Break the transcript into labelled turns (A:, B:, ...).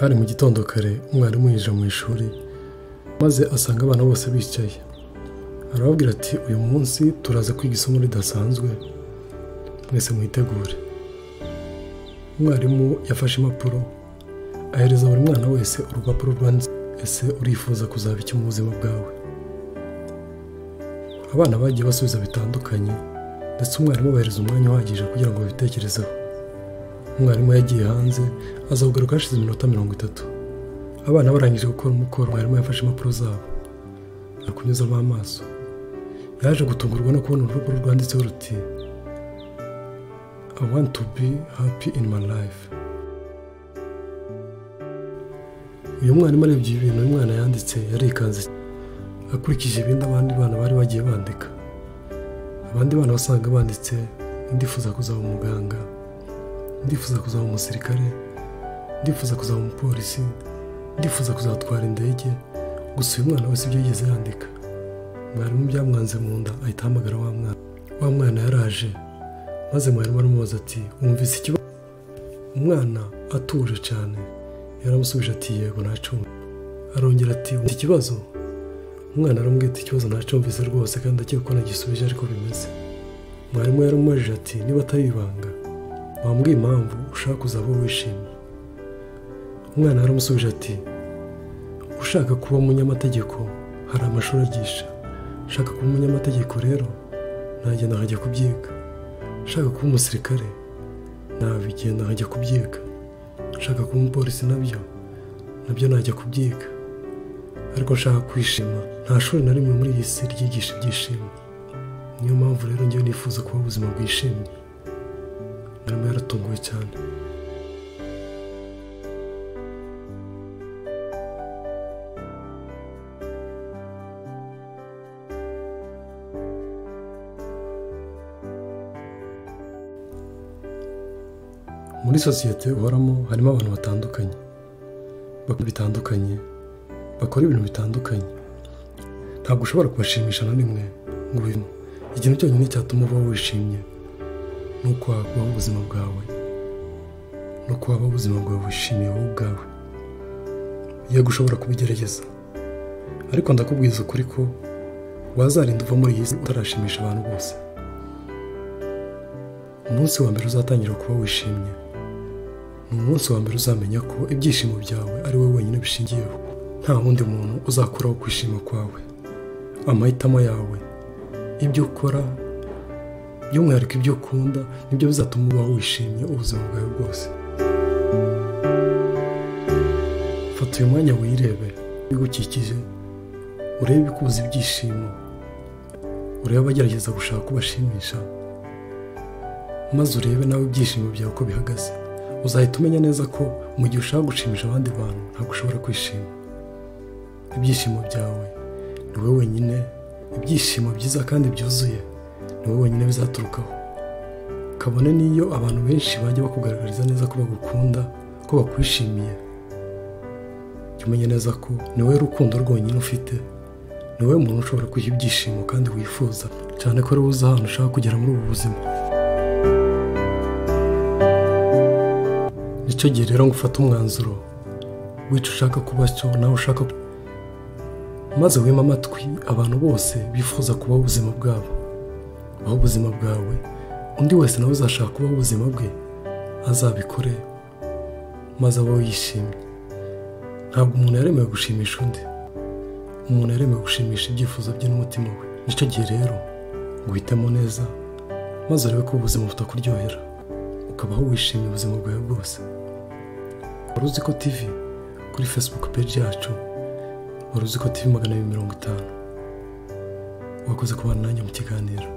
A: hari mu gitondo kare umwarimu yinjira mu ishuri maze asanga abana bose bicaye. Arababwira ati uyu munsi turaza kwiga isomo ridasanzwe mwese mwitegure. Umwarimu yafashe impapuro ahereza buri mwana wese urupapuro rwanditse ese urifuza kuzaba iki mu buzima bwawe? Abana bagiye basubiza bitandukanye ndetse umwarimu abahereza umwanya uhagije kugira ngo babitekerezeho. Umwarimu yagiye hanze aza hashize iminota mirongo itatu. Abana barangije gukora umukoro mwarimu yafashe impapuro zabo. Ari kunyuzamo amaso. Yaje gutungurwa no kubona urupapuro rwanditseho ruti I want to be happy in my life. Uyu mwarimu arebye ibintu uyu mwana yanditse yarikanze akurikije ibindi abandi bana bari bagiye bandika. Abandi bana basanga banditse ndifuza kuzaba umuganga. Ndifuza kuzaba umusirikare ndifuza kuzaba umupolisi ndifuza kuzatwara indege gusa uyu mwana wese ibyo yigeze yandika. Mwarimu byamwanze mu nda ahita ahamagara wa mwana. Wa mwana yaraje maze mwarimu aramubaza ati wumvise ikibazo umwana atuje cyane yaramusubije ati yego ntacumbi arongera ati wumvise ikibazo? Umwana aramubwira ati ikibazo ntacumvise rwose kandi ndakeka ko nagisubije ariko bimeze. Mwarimu yaramubajije ati niba atari ibanga wambwiye impamvu ushaka kuzaba wishimye? Umwana yaramusubije ati ushaka kuba umunyamategeko hari amashuri agisha. Ushaka kuba umunyamategeko rero nagenda nkajya kubyiga. Ushaka kuba umusirikare nabigenda nkajya kubyiga. Ushaka kuba umupolisi na byo na byo najya kubyiga. Ariko nshaka kwishima nta shuri na rimwe muri iyi si ryigisha ibyishimo. Niyo mpamvu rero ngewe nifuza kuba ubuzima bwishimye. Mwarimu yaratunguwe cyane muri sosiyete uhoramo harimo abantu batandukanye. Bakora bitandukanye. Bakora ibintu bitandukanye. Ntabwo ushobora kubashimisha na rimwe ngo ikintu cyonyine cyatuma uba wishimye. Ni uko wabaho ubuzima bwawe ni uko wabaho ubuzima bwawe wishimiye wowe ubwawe. Yego ushobora kubigerageza. Ariko ndakubwiza ukuri ko wazarinda uva muri iyi si utarashimisha abantu bose. Umunsi wa mbere uzatangira kuba wishimye. Ni umunsi wa mbere uzamenya ko ibyishimo byawe ari wowe wenyine bishingiyeho nta wundi muntu uzakuraho kwishima kwawe. Amahitamo yawe ibyo ukora by'umwihariko ibyo ukunda ni byo bizatuma ubaho wishimye ubuzima bwawe bwose. Fata uyu mwanya wirebe ibigukikije urebe ibikubuza ibyishimo urebe abagerageza gushaka kubashimisha maze urebe nawe ibyishimo byawe uko bihagaze. Uzahita umenya neza ko mu gihe ushaka gushimisha abandi bantu ntabwo ushobora kwishima. Ibyishimo byawe ni wowe wenyine. Ibyishimo byiza kandi byuzuye. Ni wowe wenyine bizaturukaho. Kabone n'iyo abantu benshi bajya bakugaragariza neza ko bagukunda ko bakwishimiye. Jya umenya neza ko ni wowe rukundo rwonyine ufite. Ni wowe muntu ushobora kwiha ibyishimo kandi wifuza. Cyane ko ari wowe uzi ahantu ushaka kugera muri ubu buzima. Nicyo gihe rero ngo ufate umwanzuro w'icyo ushaka kuba cyo nawe ushaka maze wima amatwi abantu bose bifuza kubaho ubuzima bwabo. Baho ubuzima bwawe undi wese nawe uzashaka kubaho ubuzima bwe azabikore maze abaho yishimye. Ntabwo umuntu yaremewe gushimisha undi. Umuntu yaremewe gushimisha ibyifuzo bye n'umutima we. Nicyo gihe rero ngo uhitemo neza maze urebe ko ubuzima butakuryohera. Ukabaho wishimiye ubuzima bwawe bwose. Wari uzi ko tv kuri facebook page yacu? Wari uzi ko tv magana abiri mirongo itanu? Wakoze kubana nanjye mu kiganiro.